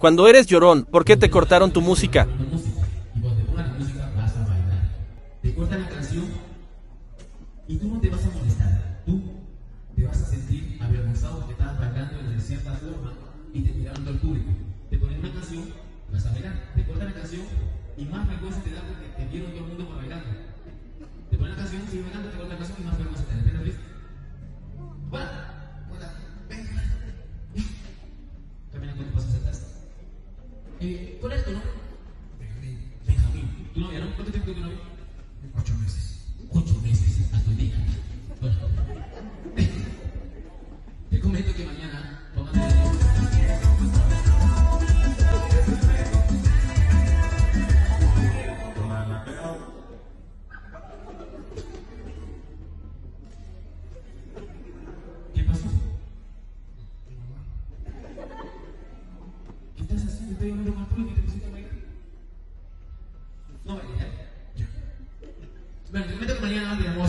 Cuando eres llorón, ¿por qué te cortaron tu música? Y te cortan la canción y tú no te vas a molestar. Tú te vas a sentir avergonzado que estabas bailando de cierta forma y te tiraron todo el público. Te ponen una canción, vas a bailar. Te cortan la canción y más vergüenza te da porque te vieron todo el mundo por bailando. Eh, ¿Cuál es tu nombre? Benjamín. ¿Tu novia, no? ¿Cuánto tiempo tu novia? Ocho meses. Ocho meses, a tu día. Bueno. Te comento que mañana vamos a sampai yang bisa no ya? Sebenarnya kita kembali lagi ya mau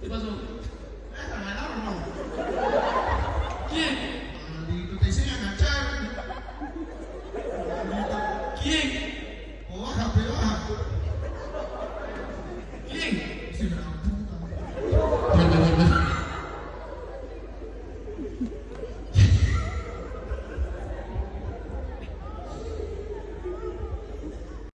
でまあその